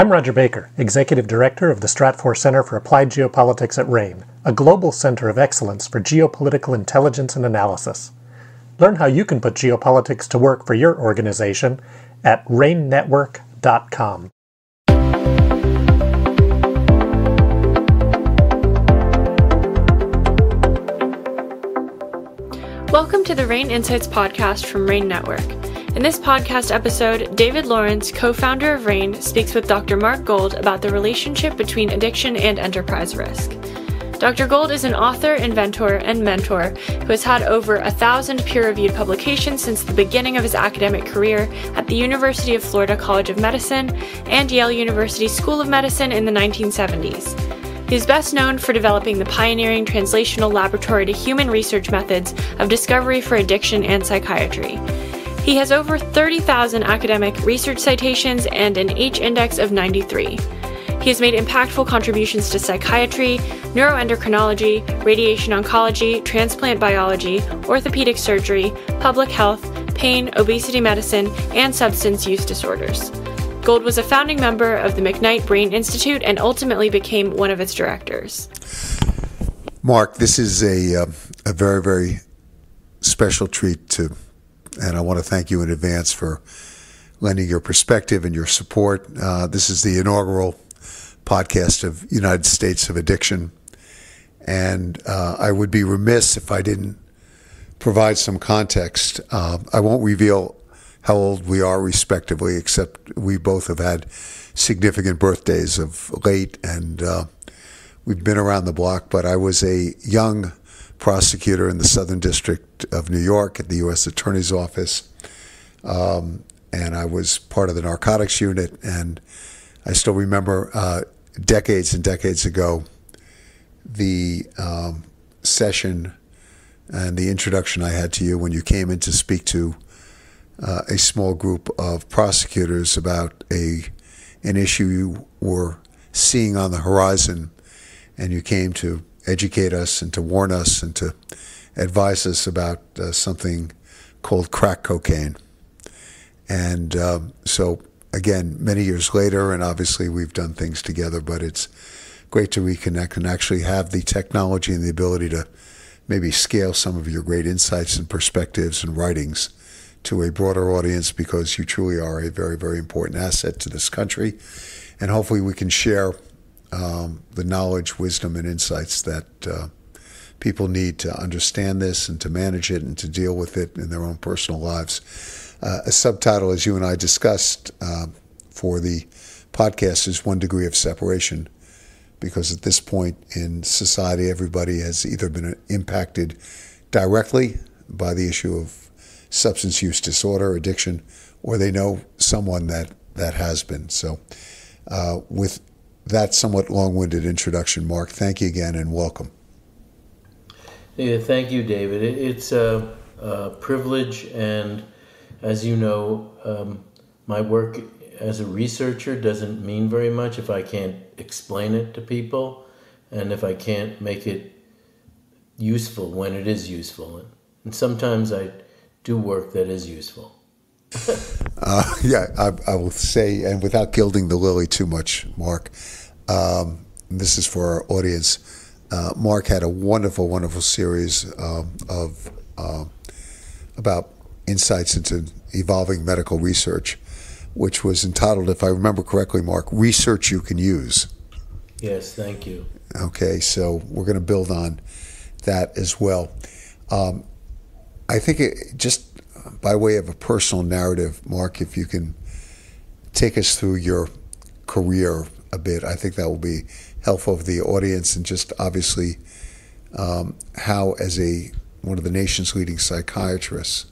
I'm Roger Baker, Executive Director of the Stratfor Center for Applied Geopolitics at RANE, a global center of excellence for geopolitical intelligence and analysis. Learn how you can put geopolitics to work for your organization at ranenetwork.com. Welcome to the RANE Insights podcast from RANE Network. In this podcast episode, David Lawrence, co founder of RANE, speaks with Dr. Mark Gold about the relationship between addiction and enterprise risk. Dr. Gold is an author, inventor, and mentor who has had over a thousand peer reviewed publications since the beginning of his academic career at the University of Florida College of Medicine and Yale University School of Medicine in the 1970s. He is best known for developing the pioneering translational laboratory to human research methods of discovery for addiction and psychiatry. He has over 30,000 academic research citations and an H index of 93. He has made impactful contributions to psychiatry, neuroendocrinology, radiation oncology, transplant biology, orthopedic surgery, public health, pain, obesity medicine, and substance use disorders. Gold was a founding member of the McKnight Brain Institute and ultimately became one of its directors. Mark, this is a, uh, a very, very special treat to, and I want to thank you in advance for lending your perspective and your support. Uh, this is the inaugural podcast of United States of Addiction, and uh, I would be remiss if I didn't provide some context. Uh, I won't reveal how old we are respectively, except we both have had significant birthdays of late, and uh, we've been around the block. But I was a young prosecutor in the Southern District of New York at the U.S. Attorney's Office, um, and I was part of the narcotics unit. And I still remember uh, decades and decades ago the um, session and the introduction I had to you when you came in to speak to uh, a small group of prosecutors about a an issue you were seeing on the horizon, and you came to educate us and to warn us and to advise us about uh, something called crack cocaine. And um, so, again, many years later, and obviously we've done things together, but it's great to reconnect and actually have the technology and the ability to maybe scale some of your great insights and perspectives and writings to a broader audience because you truly are a very, very important asset to this country. And hopefully we can share um, the knowledge, wisdom, and insights that uh, people need to understand this and to manage it and to deal with it in their own personal lives. Uh, a subtitle, as you and I discussed uh, for the podcast, is One Degree of Separation. Because at this point in society, everybody has either been impacted directly by the issue of substance use disorder, addiction, or they know someone that, that has been. So, uh, with that somewhat long winded introduction, Mark, thank you again and welcome. Yeah, thank you, David. It's a, a, privilege, and as you know, um, my work as a researcher doesn't mean very much if I can't explain it to people and if I can't make it useful when it is useful. And sometimes I do work that is useful. uh, yeah, I, I, will say, and without gilding the lily too much, Mark, um, this is for our audience. Uh, Mark had a wonderful, wonderful series um, of uh, about insights into evolving medical research, which was entitled, if I remember correctly, Mark, "Research You Can Use." Yes, thank you. Okay, so we're going to build on that as well. Um, I think it, just by way of a personal narrative, Mark, if you can take us through your career a bit, I think that will be helpful for the audience and just obviously um, how, as a one of the nation's leading psychiatrists,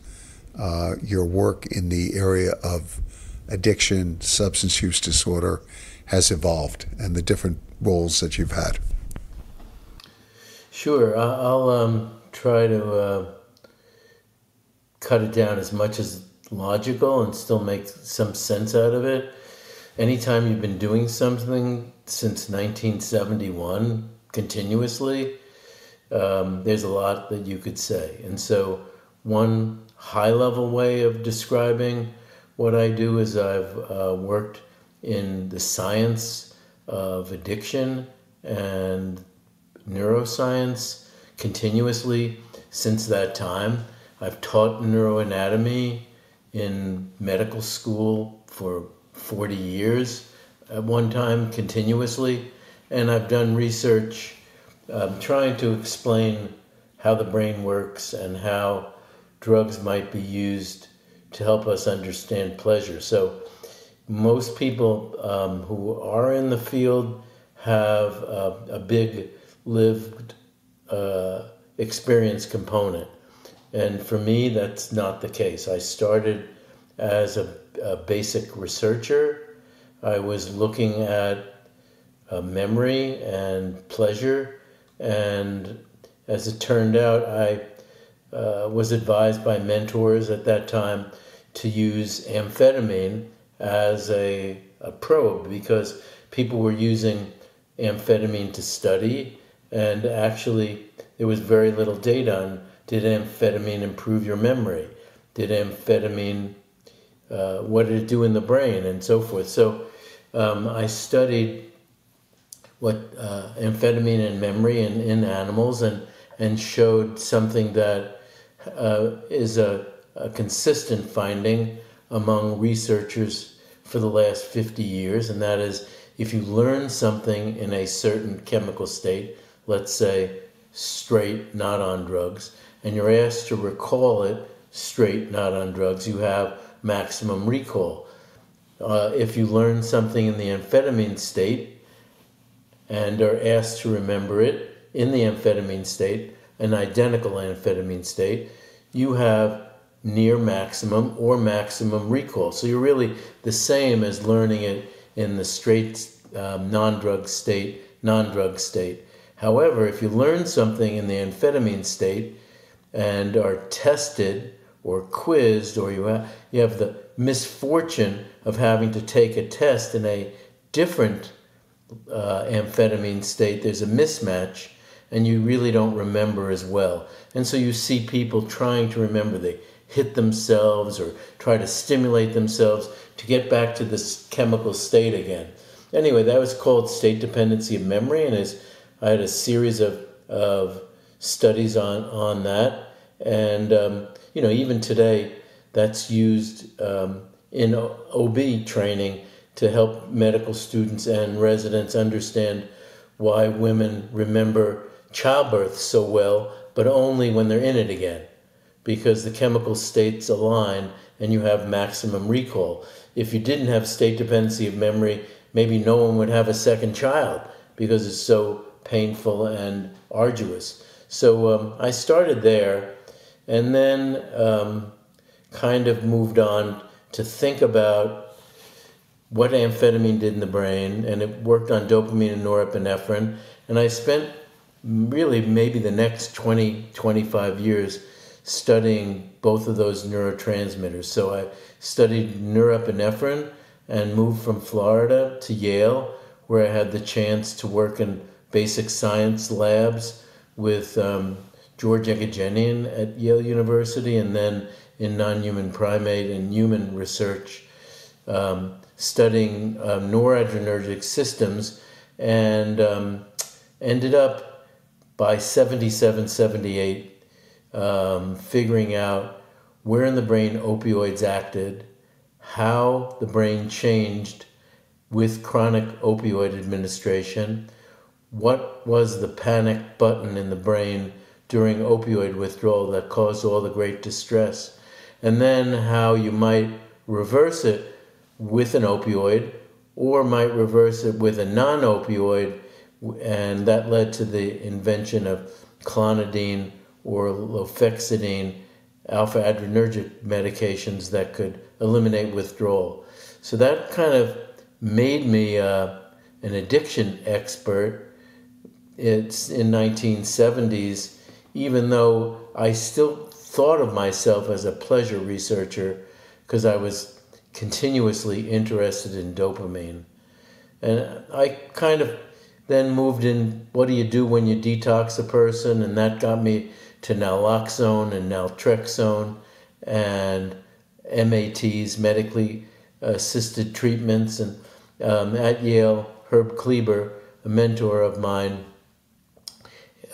uh, your work in the area of addiction, substance use disorder has evolved and the different roles that you've had. Sure, I'll um, try to. Uh cut it down as much as logical and still make some sense out of it. Anytime you've been doing something since 1971 continuously, um, there's a lot that you could say. And so, one high level way of describing what I do is I've uh, worked in the science of addiction and neuroscience continuously since that time. I've taught neuroanatomy in medical school for 40 years at one time continuously, and I've done research um, trying to explain how the brain works and how drugs might be used to help us understand pleasure. So, most people um, who are in the field have a, a big lived uh, experience component. And for me, that's not the case. I started as a, a basic researcher. I was looking at uh, memory and pleasure. And as it turned out, I uh, was advised by mentors at that time to use amphetamine as a, a probe because people were using amphetamine to study, and actually, there was very little data on did amphetamine improve your memory? Did amphetamine, uh, what did it do in the brain, and so forth. So um, I studied what uh, amphetamine and memory in, in animals and, and showed something that uh, is a, a consistent finding among researchers for the last 50 years, and that is if you learn something in a certain chemical state, let's say straight, not on drugs, and you're asked to recall it straight, not on drugs, you have maximum recall. Uh, if you learn something in the amphetamine state and are asked to remember it in the amphetamine state, an identical amphetamine state, you have near maximum or maximum recall. So you're really the same as learning it in the straight um, non drug state, non drug state. However, if you learn something in the amphetamine state and are tested or quizzed, or you have, you have the misfortune of having to take a test in a different uh, amphetamine state, there's a mismatch, and you really don't remember as well. And so you see people trying to remember, they hit themselves or try to stimulate themselves to get back to this chemical state again. Anyway, that was called state dependency of memory, and is I had a series of, of studies on, on that. And, um, you know, even today, that's used um, in OB training to help medical students and residents understand why women remember childbirth so well, but only when they're in it again, because the chemical states align and you have maximum recall. If you didn't have state dependency of memory, maybe no one would have a second child because it's so painful and arduous. So um, I started there and then um, kind of moved on to think about what amphetamine did in the brain, and it worked on dopamine and norepinephrine. And I spent really maybe the next 20, 25 years studying both of those neurotransmitters. So I studied norepinephrine and moved from Florida to Yale, where I had the chance to work in basic science labs with um, George Aghajanian at Yale University, and then in non-human primate and human research, um, studying um, noradrenergic systems, and um, ended up by 77, 78, um, figuring out where in the brain opioids acted, how the brain changed with chronic opioid administration, what was the panic button in the brain during opioid withdrawal that caused all the great distress, and then how you might reverse it with an opioid or might reverse it with a non opioid, and that led to the invention of clonidine or lofexidine, alpha adrenergic medications that could eliminate withdrawal. So that kind of made me uh, an addiction expert it's in 1970s, even though I still thought of myself as a pleasure researcher because I was continuously interested in dopamine. And I kind of then moved in what do you do when you detox a person? And that got me to naloxone and naltrexone and MATs, medically assisted treatments. And um, at Yale, Herb Kleber, a mentor of mine,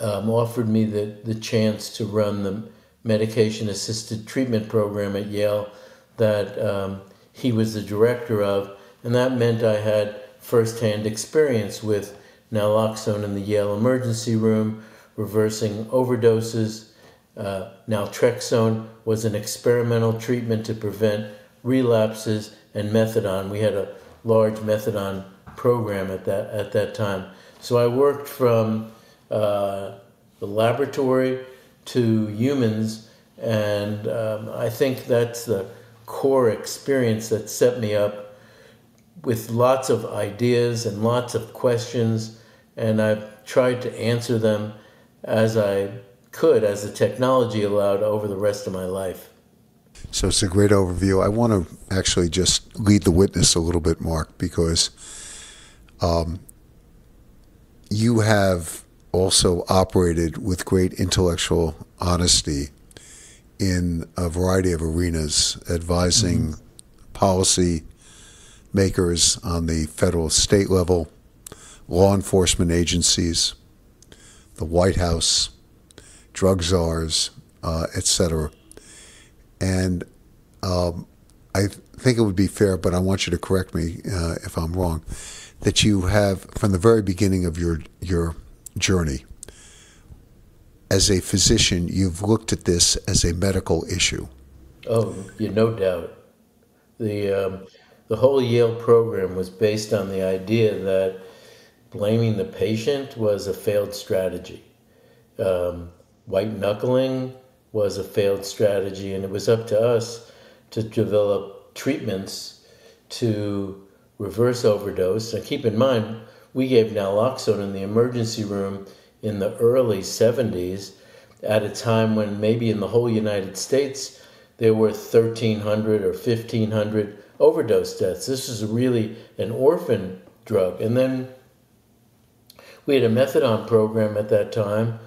um, offered me the, the chance to run the medication assisted treatment program at Yale that um, he was the director of. And that meant I had firsthand experience with naloxone in the Yale emergency room, reversing overdoses. Uh, naltrexone was an experimental treatment to prevent relapses, and methadone. We had a large methadone program at that at that time. So I worked from uh, the laboratory to humans, and um, I think that's the core experience that set me up with lots of ideas and lots of questions, and I've tried to answer them as I could, as the technology allowed, over the rest of my life. So it's a great overview. I want to actually just lead the witness a little bit, Mark, because um, you have also operated with great intellectual honesty in a variety of arenas, advising mm-hmm. policy makers on the federal state level, law enforcement agencies, the White House, drug czars, uh, etc. And um, I think it would be fair, but I want you to correct me uh, if I'm wrong, that you have, from the very beginning of your, your journey, as a physician, you've looked at this as a medical issue. Oh, yeah, no doubt. The, um, the whole Yale program was based on the idea that blaming the patient was a failed strategy. Um, white knuckling was a failed strategy, and it was up to us to develop treatments to reverse overdose. And keep in mind, we gave naloxone in the emergency room in the early 70s at a time when maybe in the whole United States there were 1,300 or 1,500 overdose deaths. This is really an orphan drug. And then we had a methadone program at that time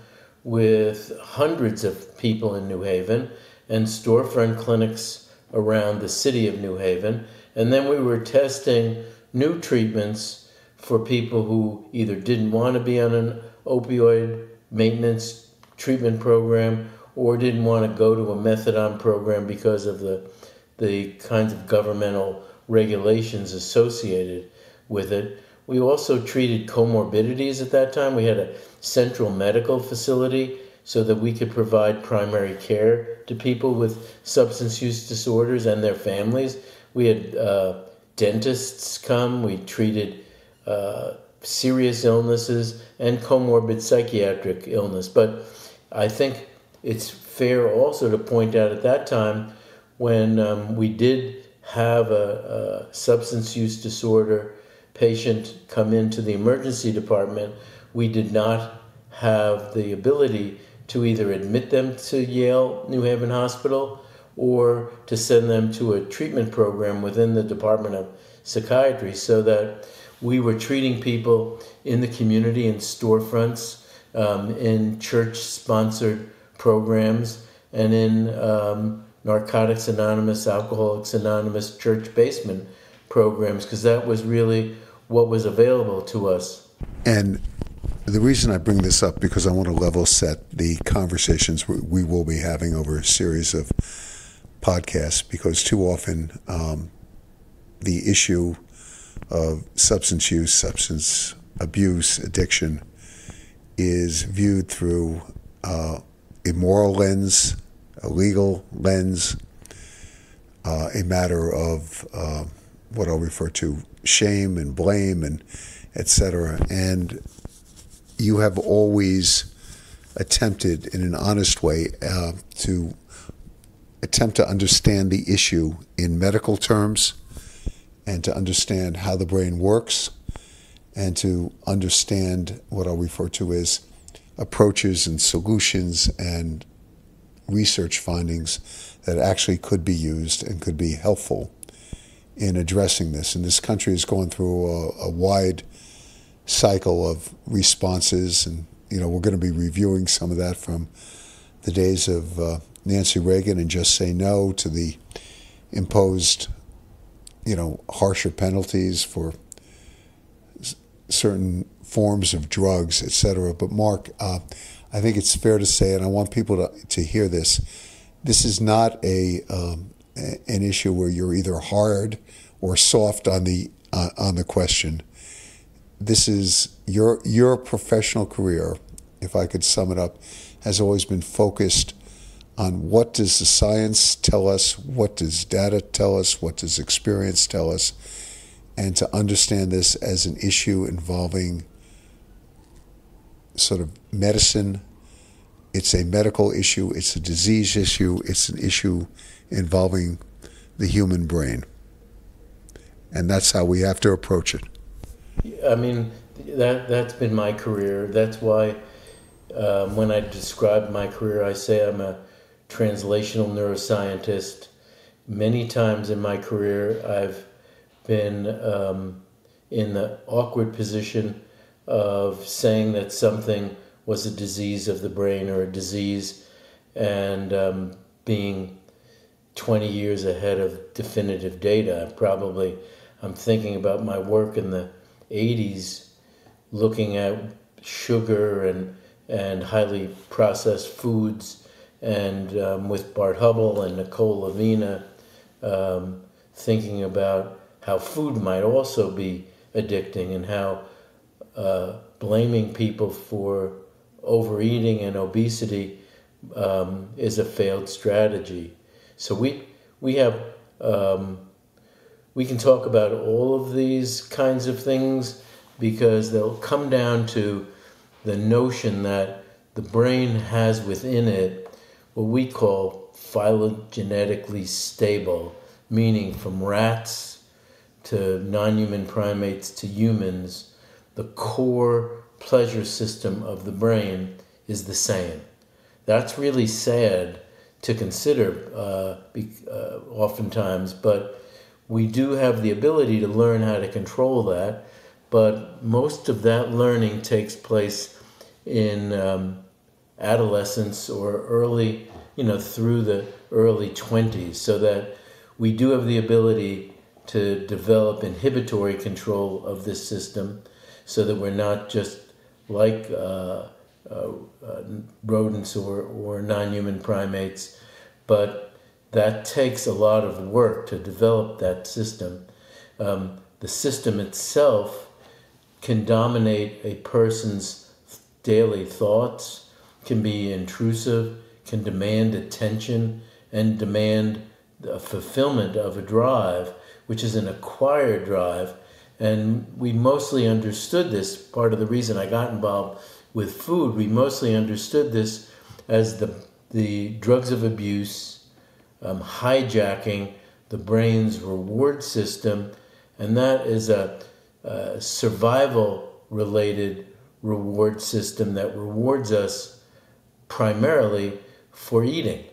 with hundreds of people in New Haven and storefront clinics around the city of New Haven. And then we were testing new treatments for people who either didn't want to be on an opioid maintenance treatment program or didn't want to go to a methadone program because of the, the kinds of governmental regulations associated with it. We also treated comorbidities at that time. We had a central medical facility so that we could provide primary care to people with substance use disorders and their families. We had uh, dentists come, we treated uh, serious illnesses and comorbid psychiatric illness. But I think it's fair also to point out at that time when um, we did have a, a substance use disorder patient come into the emergency department, we did not have the ability to either admit them to Yale New Haven Hospital or to send them to a treatment program within the Department of Psychiatry so that we were treating people in the community in storefronts, um, in church sponsored programs, and in um, Narcotics Anonymous, Alcoholics Anonymous church basement programs because that was really what was available to us. And the reason I bring this up because I want to level set the conversations we will be having over a series of podcasts because too often um, the issue of substance use, substance abuse, addiction is viewed through uh, a moral lens, a legal lens, uh, a matter of uh, what I'll refer to shame and blame and etc. And you have always attempted, in an honest way, uh, to attempt to understand the issue in medical terms and to understand how the brain works and to understand what I'll refer to as approaches and solutions and research findings that actually could be used and could be helpful in addressing this. And this country is going through a, a wide cycle of responses, and you know we're going to be reviewing some of that from the days of uh, Nancy Reagan and just say no to the imposed, you know, harsher penalties for certain forms of drugs, etc. But Mark, uh, I think it's fair to say, and I want people to, to hear this, this is not a um, an issue where you're either hard or soft on the uh, on the question. This is your your professional career, if I could sum it up, has always been focused on what does the science tell us, what does data tell us, what does experience tell us, and to understand this as an issue involving sort of medicine. It's a medical issue, it's a disease issue, it's an issue involving the human brain. And that's how we have to approach it. I mean, that, that's been my career. That's why um, when I describe my career, I say I'm a translational neuroscientist. Many times in my career, I've been um, in the awkward position of saying that something was a disease of the brain or a disease and um, being 20 years ahead of definitive data. Probably, I'm thinking about my work in the 80s, looking at sugar and and highly processed foods, and um, with Bart Hoebel and Nicole Avena, um, thinking about how food might also be addicting and how uh, blaming people for overeating and obesity um, is a failed strategy. So we we have um, we can talk about all of these kinds of things because they'll come down to the notion that the brain has within it what we call phylogenetically stable, meaning from rats to non-human primates to humans, the core pleasure system of the brain is the same. That's really sad to consider uh, be, uh, oftentimes, but we do have the ability to learn how to control that. But most of that learning takes place in um, adolescence or early, you know, through the early 20s, so that we do have the ability to develop inhibitory control of this system so that we're not just like uh, uh, uh, rodents or, or non human primates, but that takes a lot of work to develop that system. Um, the system itself can dominate a person's daily thoughts, can be intrusive, can demand attention, and demand the fulfillment of a drive, which is an acquired drive. And we mostly understood this. Part of the reason I got involved with food, we mostly understood this as the, the drugs of abuse um, hijacking the brain's reward system, and that is a, a survival related reward system that rewards us primarily for eating.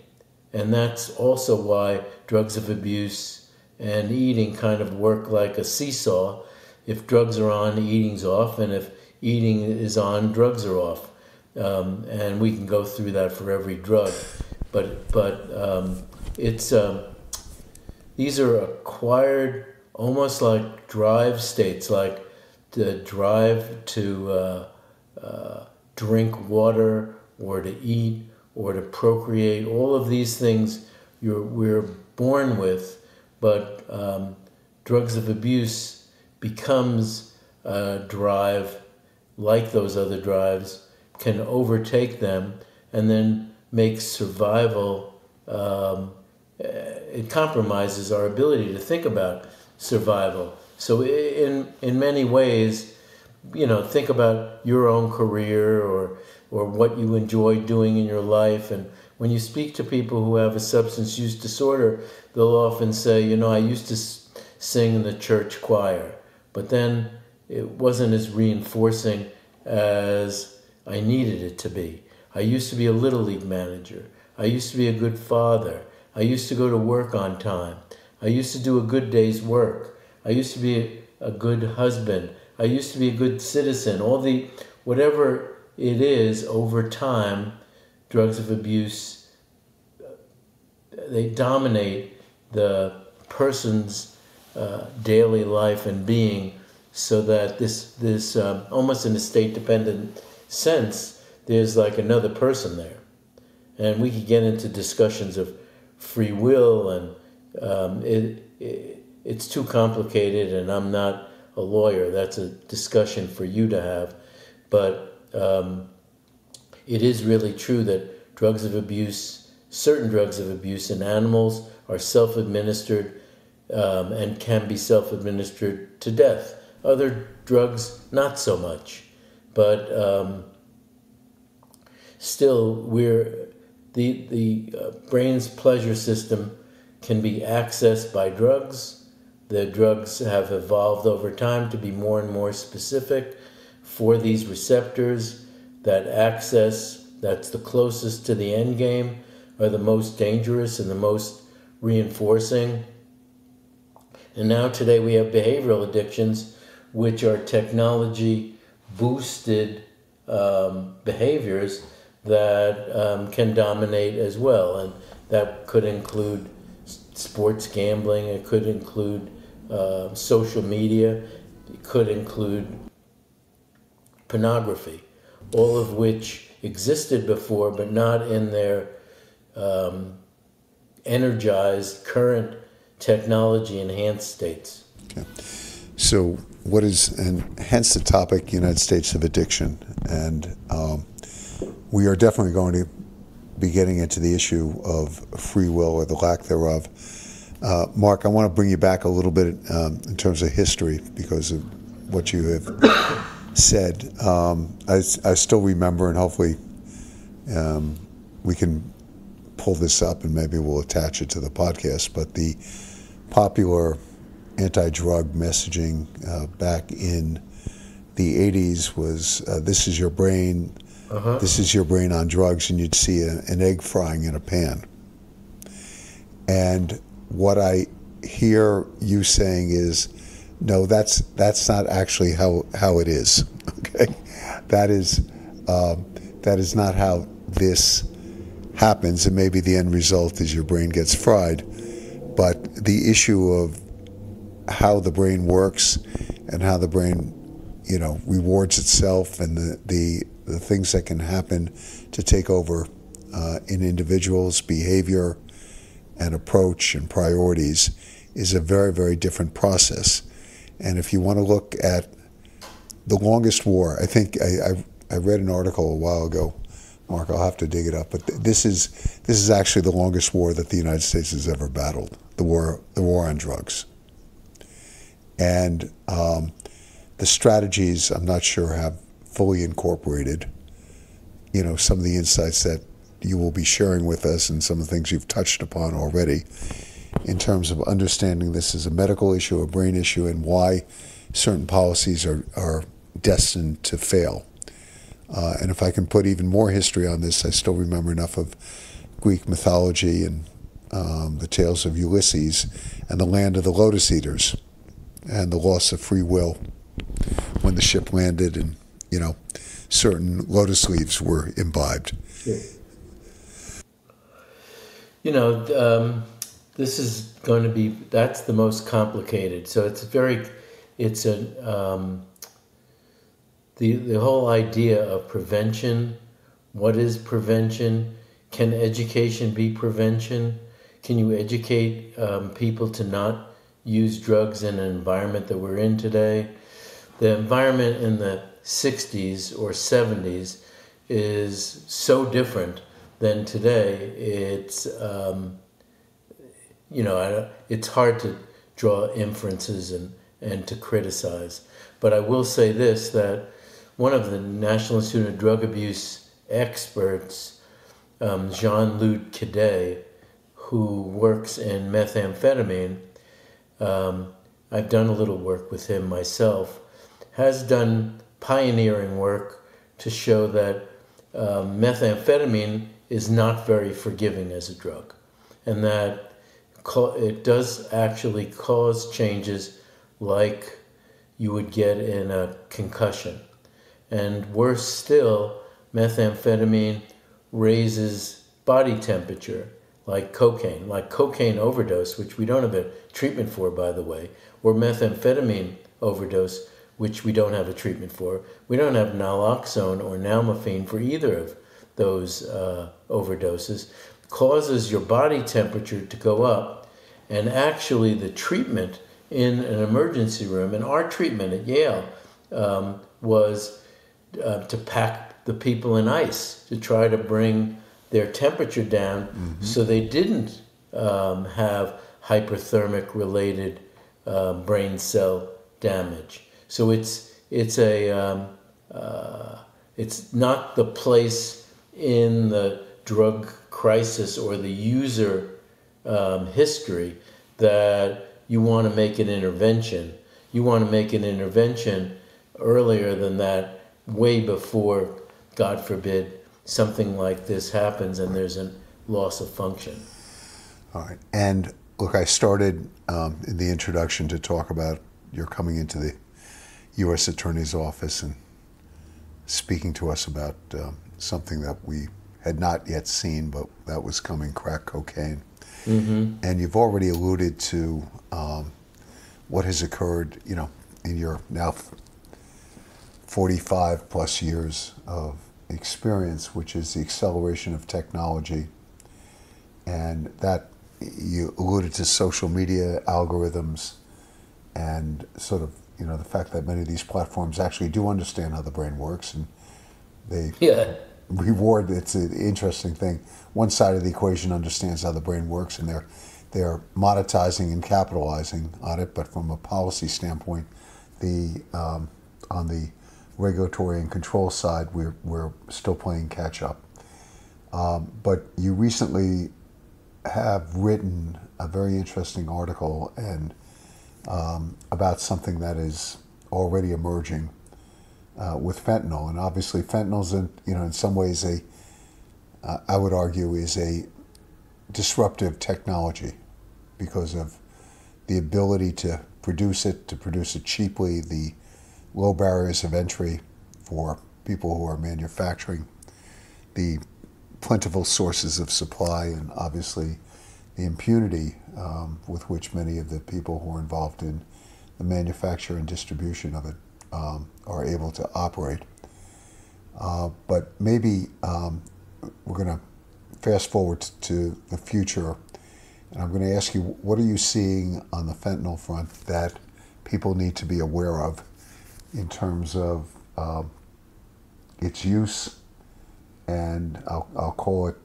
And that's also why drugs of abuse and eating kind of work like a seesaw. If drugs are on, eating's off, and if eating is on, drugs are off. Um, and we can go through that for every drug. But, but um, it's um, these are acquired, almost like drive states, like the drive to uh, uh, drink water or to eat or to procreate. All of these things you're, we're born with, but um, drugs of abuse becomes a drive like those other drives can overtake them and then make survival um, uh, it compromises our ability to think about survival. So in in many ways, you know, think about your own career or or what you enjoy doing in your life and when you speak to people who have a substance use disorder, they'll often say, you know, I used to sing in the church choir, but then it wasn't as reinforcing as I needed it to be. I used to be a little league manager. I used to be a good father. I used to go to work on time. I used to do a good day's work. I used to be a good husband. I used to be a good citizen. All the, whatever it is over time, drugs of abuse, they dominate the person's uh, daily life and being so that this this um, almost in a state dependent sense, there's like another person there, and we could get into discussions of free will and um, it, it it's too complicated, and I'm not a lawyer. That's a discussion for you to have, but um, it is really true that drugs of abuse, certain drugs of abuse in animals, are self-administered um, and can be self-administered to death. Other drugs, not so much, but um, still, we're the the uh, brain's pleasure system can be accessed by drugs. The drugs have evolved over time to be more and more specific for these receptors. That access that's the closest to the end game are the most dangerous and the most reinforcing. And now today we have behavioral addictions, which are technology boosted um, behaviors that um, can dominate as well. And that could include sports gambling, it could include uh, social media, it could include pornography, all of which existed before but not in their um, energized current technology enhanced states. Okay. So, what is, and hence the topic United States of Addiction. And um, we are definitely going to be getting into the issue of free will or the lack thereof. Uh, Mark, I want to bring you back a little bit um, in terms of history because of what you have said. Um, I, I, still remember, and hopefully um, we can pull this up and maybe we'll attach it to the podcast, but the popular anti drug messaging uh, back in the 80s was uh, this is your brain, uh-huh. this is your brain on drugs, and you'd see a, an egg frying in a pan. And what I hear you saying is, no, that's that's not actually how how it is. Okay, that is uh, that is not how this happens, and maybe the end result is your brain gets fried. But the issue of how the brain works and how the brain, you know, rewards itself and the the, the things that can happen to take over uh, in individuals' behavior and approach and priorities is a very, very different process. And if you want to look at the longest war, I think I, I, I read an article a while ago, Mark. I'll have to dig it up, but th- this is this is actually the longest war that the United States has ever battled the war the war on drugs. And um, the strategies, I'm not sure, have fully incorporated. You know, some of the insights that you will be sharing with us and some of the things you've touched upon already in terms of understanding this as a medical issue, a brain issue, and why certain policies are, are destined to fail. Uh, and if I can put even more history on this, I still remember enough of Greek mythology and um, the tales of Ulysses and the land of the lotus eaters and the loss of free will when the ship landed and, you know, certain lotus leaves were imbibed. You know, um, this is going to be that's the most complicated. So it's very, it's a um, the the whole idea of prevention. What is prevention? Can education be prevention? Can you educate um, people to not use drugs in an environment that we're in today? The environment in the 60s or 70s is so different than today, it's um, you know it's hard to draw inferences and and to criticize. But I will say this that one of the National Institute of Drug Abuse experts, um, Jean-Luc Cadet, who works in methamphetamine, um, I've done a little work with him myself, has done pioneering work to show that um, methamphetamine is not very forgiving as a drug, and that it does actually cause changes like you would get in a concussion. And worse still, methamphetamine raises body temperature like cocaine, like cocaine overdose, which we don't have a treatment for, by the way, or methamphetamine overdose, which we don't have a treatment for. We don't have naloxone or nalmefene for either of those uh, overdoses. Causes your body temperature to go up, and actually the treatment in an emergency room, and our treatment at Yale um, was uh, to pack the people in ice to try to bring their temperature down mm-hmm. so they didn't um, have hyperthermic related uh, brain cell damage. So it's it's a um, uh, it's not the place in the drug crisis or the user um, history that you want to make an intervention. You want to make an intervention earlier than that, way before, God forbid, something like this happens and there's a loss of function. All right. And look, I started um, in the introduction to talk about your coming into the U.S. Attorney's Office and speaking to us about um, something that we had not yet seen, but that was coming crack cocaine. Mm-hmm. And you've already alluded to um, what has occurred, you know, in your now 45 plus years of experience, which is the acceleration of technology. And that you alluded to social media algorithms and sort of, you know, the fact that many of these platforms actually do understand how the brain works and they yeah. Reward. It's an interesting thing. One side of the equation understands how the brain works and they're, they're monetizing and capitalizing on it. But from a policy standpoint, the, um, on the regulatory and control side, we're, we're still playing catch up. Um, but you recently have written a very interesting article and um, about something that is already emerging uh, with fentanyl, and obviously fentanyl's in you know in some ways a uh, I would argue is a disruptive technology because of the ability to produce it, to produce it cheaply, the low barriers of entry for people who are manufacturing, the plentiful sources of supply, and obviously the impunity um, with which many of the people who are involved in the manufacture and distribution of it um, are able to operate. Uh, but maybe um, we're going to fast forward to the future, and I'm going to ask you what are you seeing on the fentanyl front that people need to be aware of in terms of uh, its use and I'll, I'll call it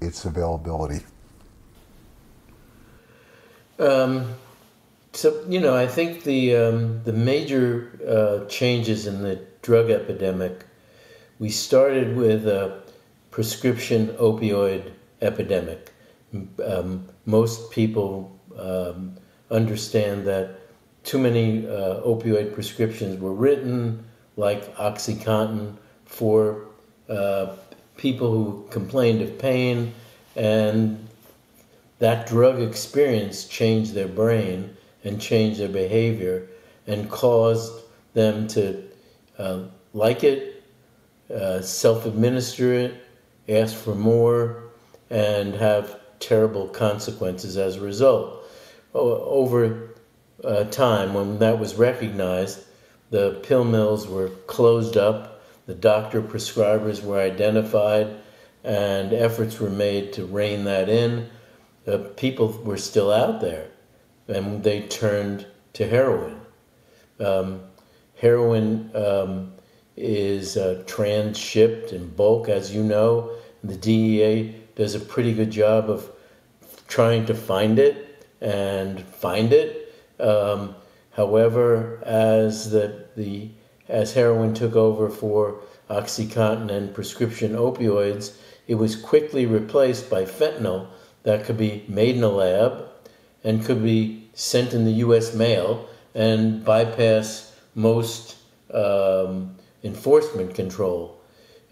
its availability? Um, so you know, I think the um, the major uh, changes in the drug epidemic. We started with a prescription opioid epidemic. Um, most people um, understand that too many uh, opioid prescriptions were written, like OxyContin, for uh, people who complained of pain, and that drug experience changed their brain and change their behavior and caused them to uh, like it, uh, self administer it, ask for more, and have terrible consequences as a result. Over uh, time when that was recognized, the pill mills were closed up, the doctor prescribers were identified, and efforts were made to rein that in. Uh, people were still out there, and they turned to heroin. Um, heroin um, is uh, transshipped in bulk, as you know. The DEA does a pretty good job of trying to find it and find it um, however, as the, the as heroin took over for OxyContin and prescription opioids, it was quickly replaced by fentanyl that could be made in a lab and could be sent in the U.S. mail and bypass most um, enforcement control.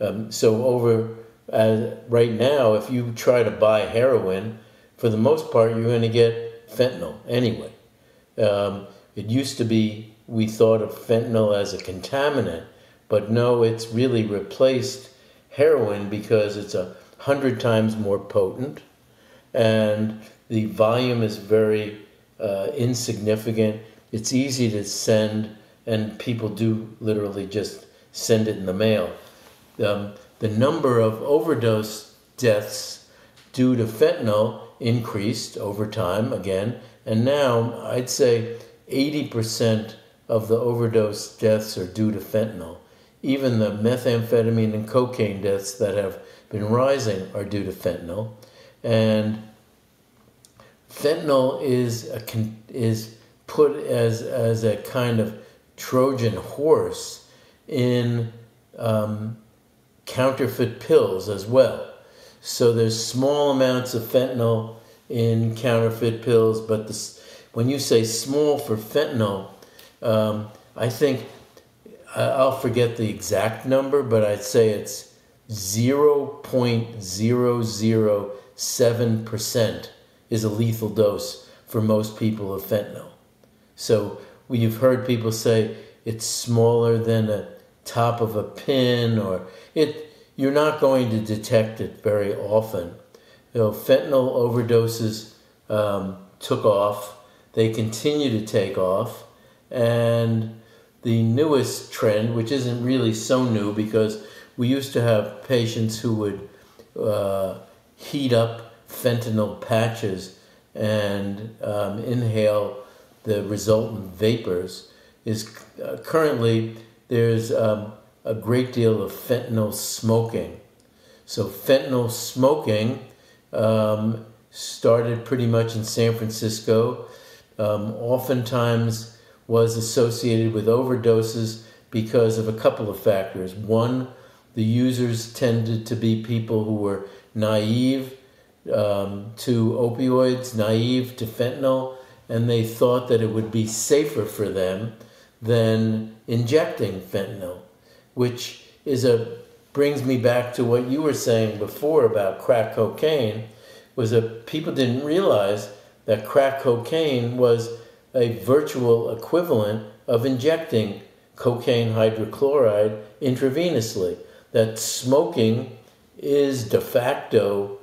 Um, so over uh, right now, if you try to buy heroin, for the most part, you're going to get fentanyl anyway. Um, it used to be we thought of fentanyl as a contaminant, but no, it's really replaced heroin because it's a hundred times more potent, and the volume is very uh, insignificant. It's easy to send and people do literally just send it in the mail. Um, the number of overdose deaths due to fentanyl increased over time again, and now I'd say 80% of the overdose deaths are due to fentanyl. Even the methamphetamine and cocaine deaths that have been rising are due to fentanyl. And fentanyl is a, is put as as a kind of Trojan horse in um, counterfeit pills as well. So there's small amounts of fentanyl in counterfeit pills, but this, when you say small for fentanyl, um, I think I'll forget the exact number, but I'd say it's 0.007% is a lethal dose for most people of fentanyl. So you've heard people say it's smaller than a top of a pin, or it. You're not going to detect it very often. You know, fentanyl overdoses um, took off. They continue to take off, and the newest trend, which isn't really so new because we used to have patients who would uh, heat up fentanyl patches and um, inhale the resultant vapors, is uh, currently there's um, a great deal of fentanyl smoking. So, fentanyl smoking um, started pretty much in San Francisco. Um, oftentimes, was associated with overdoses because of a couple of factors. One, the users tended to be people who were naive um, to opioids, naive to fentanyl, and they thought that it would be safer for them than injecting fentanyl, which is a brings me back to what you were saying before about crack cocaine was that people didn't realize that crack cocaine was a virtual equivalent of injecting cocaine hydrochloride intravenously. That smoking is de facto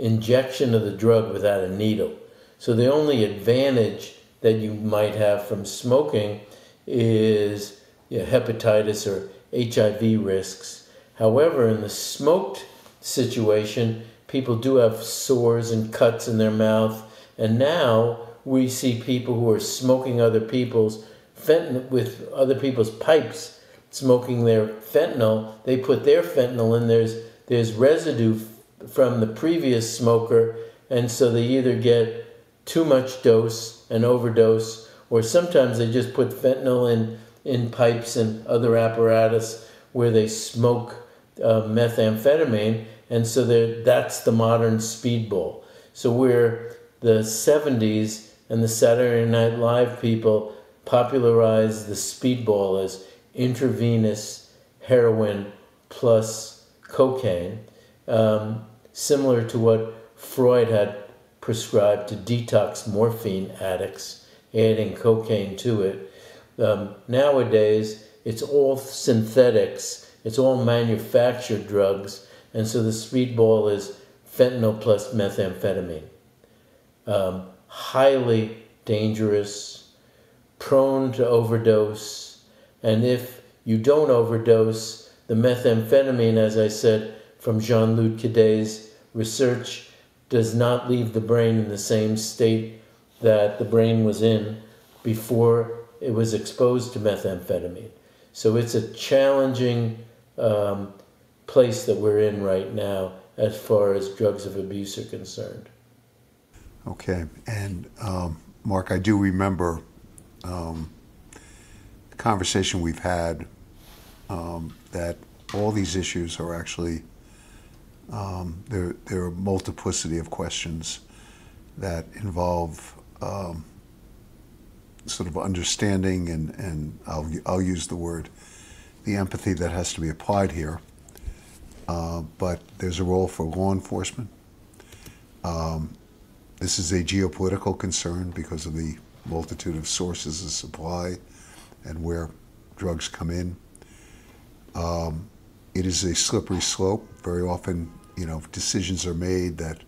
injection of the drug without a needle. So the only advantage that you might have from smoking is you know, hepatitis or HIV risks. However, in the smoked situation, people do have sores and cuts in their mouth, and now we see people who are smoking other people's fentanyl with other people's pipes, smoking their fentanyl. They put their fentanyl in. There's there's residue from the previous smoker, and so they either get too much dose, an overdose, or sometimes they just put fentanyl in in pipes and other apparatus where they smoke uh, methamphetamine, and so that's the modern speedball. So where the 70s and the Saturday Night Live people popularized the speedball as intravenous heroin plus cocaine, um, similar to what Freud had prescribed to detox morphine addicts, adding cocaine to it. Um, nowadays, it's all synthetics, it's all manufactured drugs, and so the speedball is fentanyl plus methamphetamine. Um, highly dangerous, prone to overdose, and if you don't overdose, the methamphetamine, as I said from Jean Luc Cadet's research, does not leave the brain in the same state that the brain was in before it was exposed to methamphetamine. So it's a challenging um, place that we're in right now as far as drugs of abuse are concerned. Okay, and um, Mark, I do remember um, the conversation we've had um, that all these issues are actually um, there. There are multiplicity of questions that involve um, sort of understanding and and I'll I'll use the word the empathy that has to be applied here. Uh, but there's a role for law enforcement. Um, this is a geopolitical concern because of the multitude of sources of supply and where drugs come in. Um, it is a slippery slope. Very often, you know, decisions are made that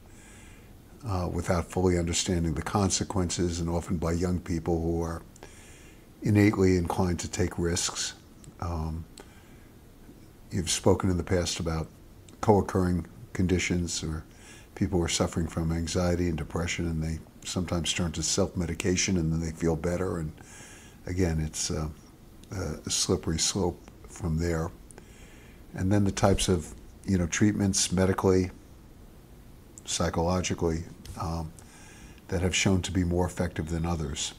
uh, without fully understanding the consequences, and often by young people who are innately inclined to take risks. Um, you've spoken in the past about co-occurring conditions or people who are suffering from anxiety and depression and they sometimes turn to self-medication and then they feel better and again it's uh, a slippery slope from there and then the types of you know treatments medically psychologically um, that have shown to be more effective than others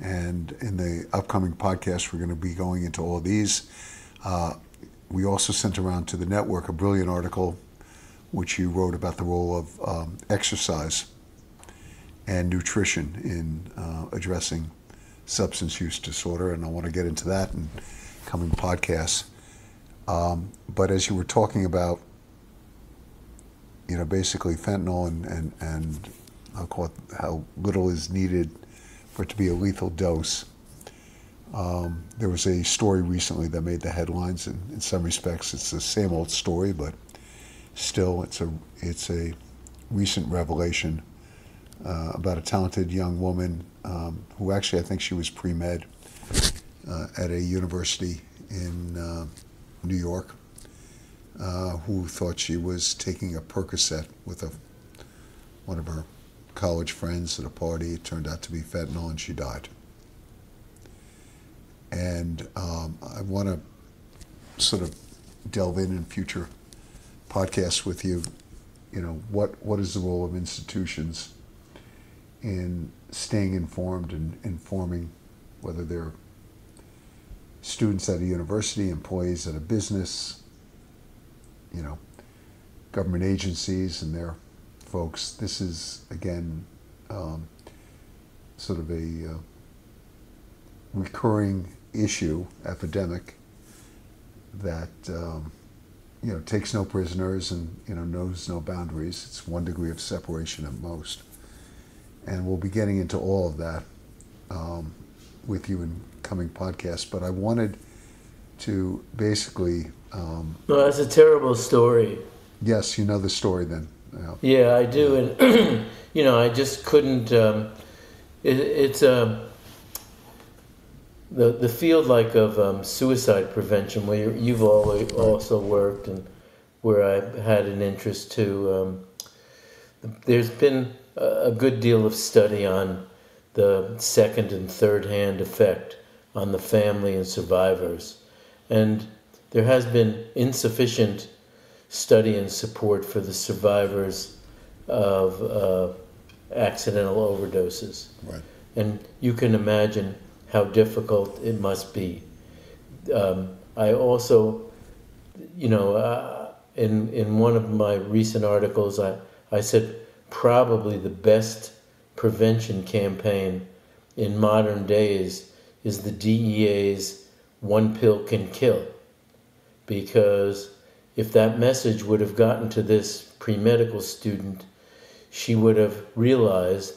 and in the upcoming podcast we're going to be going into all these uh, we also sent around to the network a brilliant article which you wrote about the role of um, exercise and nutrition in uh, addressing substance use disorder, and I want to get into that in coming podcasts. Um, but as you were talking about, you know, basically fentanyl and, and, and it how little is needed for it to be a lethal dose. Um, there was a story recently that made the headlines, and in some respects, it's the same old story, but still, it's a it's a recent revelation uh, about a talented young woman um, who actually I think she was pre med uh, at a university in uh, New York, uh, who thought she was taking a Percocet with a one of her college friends at a party. It turned out to be fentanyl, and she died and um, I want to sort of delve in in future podcasts with you. You know, what what is the role of institutions in staying informed and informing whether they're students at a university, employees at a business, you know, government agencies and their folks. This is again um, sort of a uh, recurring issue, epidemic, that um, you know takes no prisoners and you know knows no boundaries. It's one degree of separation at most, and we'll be getting into all of that um, with you in coming podcasts. But I wanted to basically. Um, well, that's a terrible story. Yes, you know the story then. Yeah, yeah I do, and you know I just couldn't. Um, it, it's a um, the the field like of um, suicide prevention, where you've always also worked and where I had an interest too. Um, there's been a good deal of study on the second and third hand effect on the family and survivors, and there has been insufficient study and support for the survivors of uh, accidental overdoses. Right. And you can imagine how difficult it must be. Um, I also, you know, uh, in in one of my recent articles, I I said probably the best prevention campaign in modern days is the DEA's "One Pill Can Kill," because if that message would have gotten to this pre medical student, she would have realized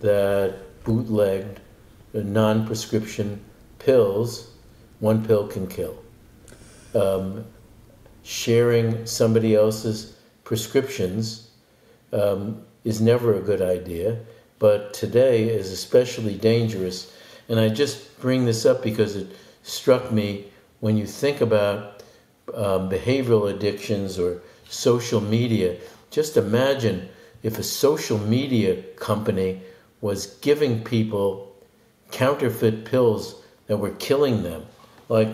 that bootlegged non prescription pills, one pill can kill. Um, sharing somebody else's prescriptions um, is never a good idea, but today is especially dangerous. And I just bring this up because it struck me when you think about um, behavioral addictions or social media. Just imagine if a social media company was giving people counterfeit pills that were killing them. Like,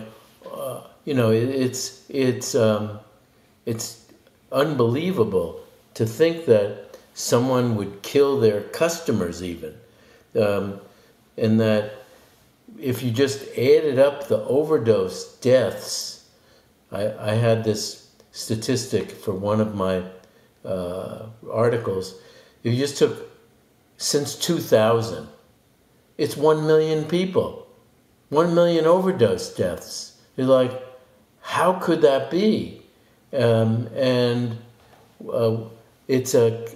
uh, you know, it, it's it's um, it's unbelievable to think that someone would kill their customers even, um, and that if you just added up the overdose deaths, I, I had this statistic for one of my uh, articles. If you just took since 2000 it's 1 million people, 1 million overdose deaths. You're like, how could that be? Um, and uh, it's a,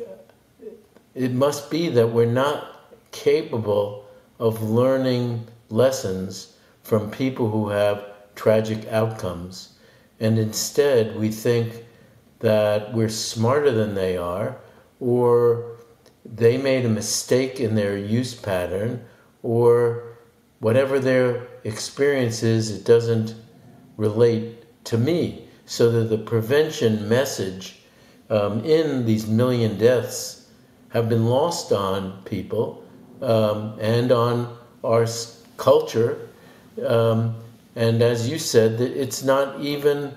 it must be that we're not capable of learning lessons from people who have tragic outcomes. And instead, we think that we're smarter than they are, or they made a mistake in their use pattern, or whatever their experience is, it doesn't relate to me. So that the prevention message um, in these million deaths have been lost on people um, and on our culture. Um, and as you said, it's not even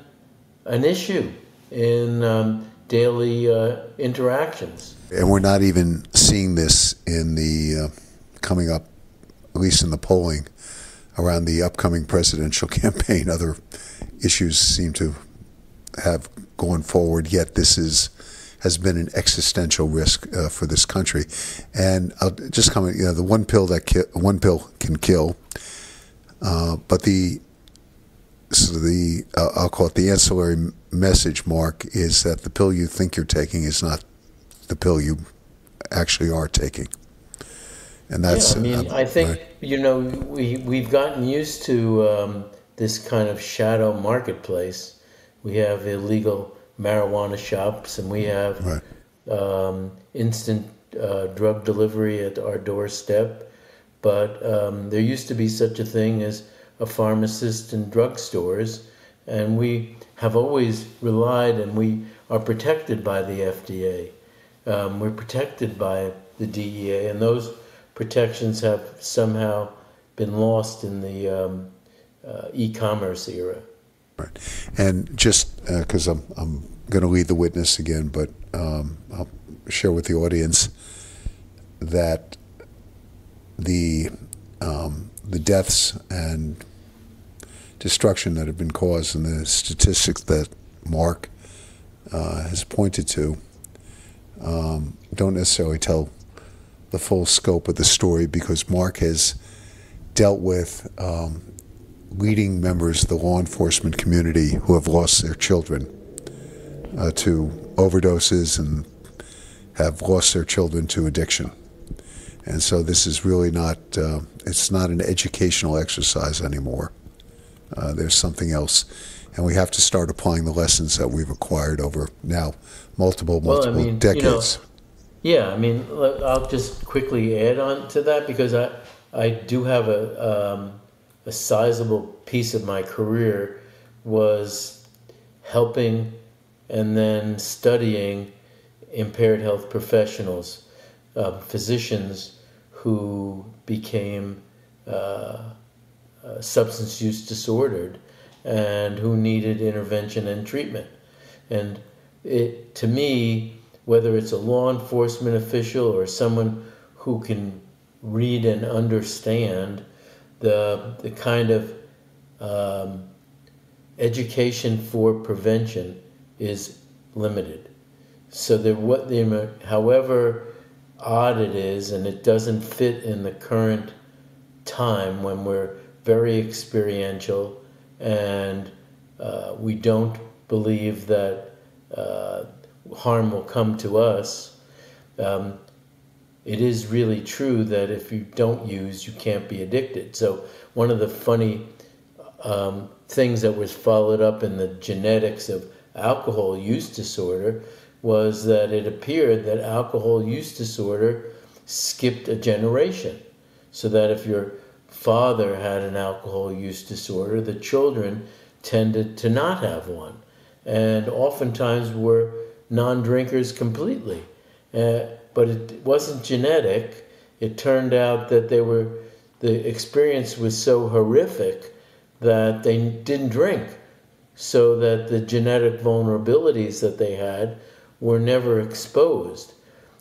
an issue in um, daily uh, interactions. And we're not even seeing this in the uh, coming up, at least in the polling around the upcoming presidential campaign. Other issues seem to have gone forward, yet this is has been an existential risk uh, for this country. And I'll just comment, you know, the one pill that ki- one pill can kill, uh, but the so the uh, I'll call it the ancillary message, Mark, is that the pill you think you're taking is not the pill you actually are taking. And that's. Yeah, I mean, uh, I think right. you know we we've gotten used to um, this kind of shadow marketplace. We have illegal marijuana shops, and we have right. um, instant uh, drug delivery at our doorstep. But um, there used to be such a thing as a pharmacist in drugstores, and we have always relied and we are protected by the FDA. Um, we're protected by the DEA, and those protections have somehow been lost in the um, uh, e-commerce era. Right, and just because uh, I'm I'm going to lead the witness again, but um, I'll share with the audience that the um, the deaths and destruction that have been caused and the statistics that Mark uh, has pointed to um, don't necessarily tell the full scope of the story because Mark has dealt with um, leading members of the law enforcement community who have lost their children uh, to overdoses and have lost their children to addiction. And so this is really not, uh, it's not an educational exercise anymore. Uh, there's something else. And we have to start applying the lessons that we've acquired over now multiple, multiple well, I mean, decades. You know, yeah, I mean, I'll just quickly add on to that because I, I do have a, um, a sizable piece of my career was helping and then studying impaired health professionals, uh, physicians who became uh, uh, substance use disordered and who needed intervention and treatment. And it, to me, whether it's a law enforcement official or someone who can read and understand the, the kind of um, education for prevention is limited. So that what the, however odd it is, and it doesn't fit in the current time when we're very experiential, and uh, we don't believe that uh, harm will come to us. Um, it is really true that if you don't use, you can't be addicted. So, one of the funny um, things that was followed up in the genetics of alcohol use disorder was that it appeared that alcohol use disorder skipped a generation. So that if you're father had an alcohol use disorder, the children tended to not have one, and oftentimes were non drinkers completely. Uh, but it wasn't genetic. It turned out that they were, the experience was so horrific that they didn't drink, so that the genetic vulnerabilities that they had were never exposed.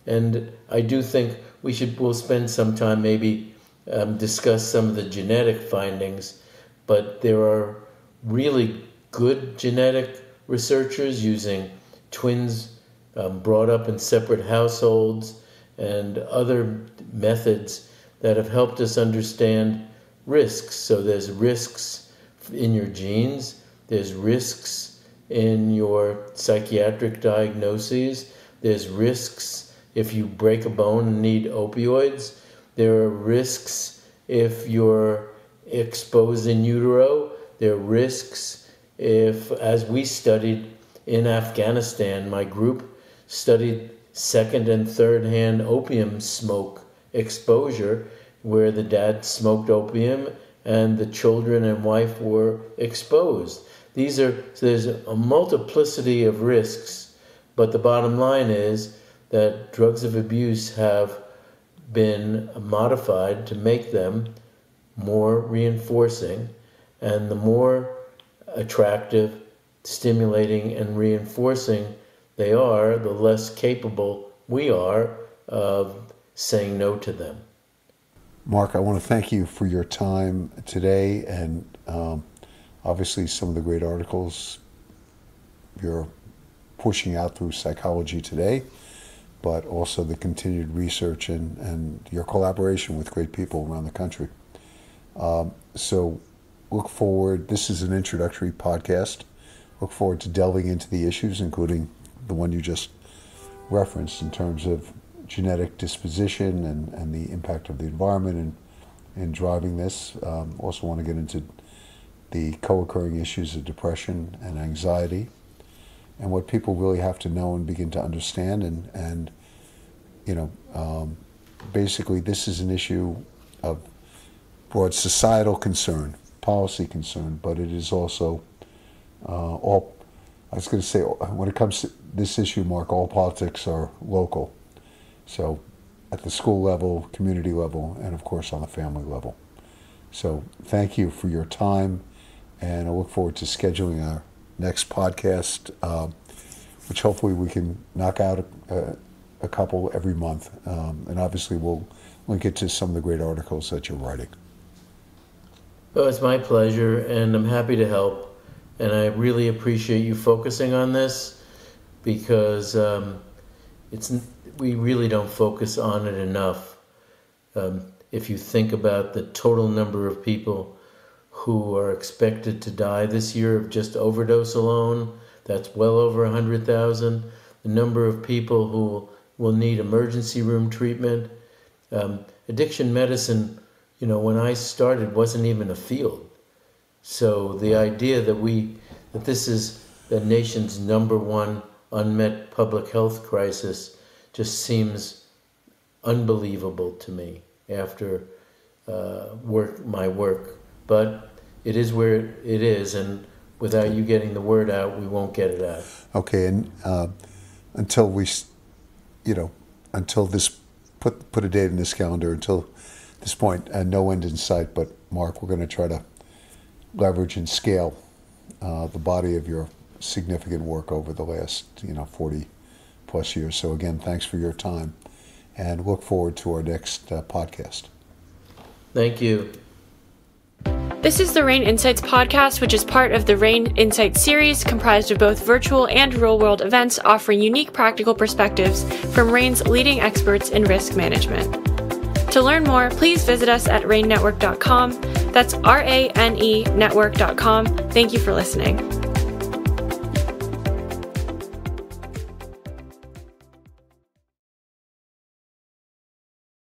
And I do think we should, we'll spend some time maybe um, discuss some of the genetic findings, but there are really good genetic researchers using twins um, brought up in separate households and other methods that have helped us understand risks. So there's risks in your genes, there's risks in your psychiatric diagnoses, there's risks if you break a bone and need opioids. There are risks if you're exposed in utero. There are risks if, as we studied in Afghanistan, my group studied second and third hand opium smoke exposure. where the dad smoked opium and the children and wife were exposed. These are so there's a multiplicity of risks, but the bottom line is that drugs of abuse have been modified to make them more reinforcing, and the more attractive, stimulating, and reinforcing they are, the less capable we are of saying no to them. Mark, I want to thank you for your time today and um, obviously some of the great articles you're pushing out through Psychology Today, but also the continued research and, and your collaboration with great people around the country. Um, so look forward, this is an introductory podcast. Look forward to delving into the issues, including the one you just referenced in terms of genetic disposition and, and the impact of the environment in, in driving this. Um, also want to get into the co-occurring issues of depression and anxiety and what people really have to know and begin to understand and, and you know, um, basically this is an issue of broad societal concern, policy concern, but it is also uh, all, I was going to say, when it comes to this issue, Mark, all politics are local. So at the school level, community level, and of course on the family level. So thank you for your time, and I look forward to scheduling our next podcast, uh, which hopefully we can knock out a, a couple every month. Um, and obviously we'll link it to some of the great articles that you're writing. Well, it's my pleasure, and I'm happy to help. And I really appreciate you focusing on this because um, it's we really don't focus on it enough. Um, if you think about the total number of people who are expected to die this year of just overdose alone, that's well over 100,000. The number of people who will need emergency room treatment. Um, addiction medicine, you know, when I started, wasn't even a field. So the idea that we that this is the nation's number one unmet public health crisis just seems unbelievable to me after uh, work my work. But it is where it is, and without you getting the word out, we won't get it out. Okay, and uh, until we, you know, until this put put a date in this calendar until this point, and no end in sight. But Mark, we're going to try to leverage and scale uh, the body of your significant work over the last, you know, 40 plus years. So again, thanks for your time and look forward to our next uh, podcast. Thank you. This is the RANE Insights podcast, which is part of the RANE Insights series, comprised of both virtual and real world events offering unique practical perspectives from RANE's leading experts in risk management. To learn more, please visit us at ranenetwork.com. That's R A N E network.com. Thank you for listening.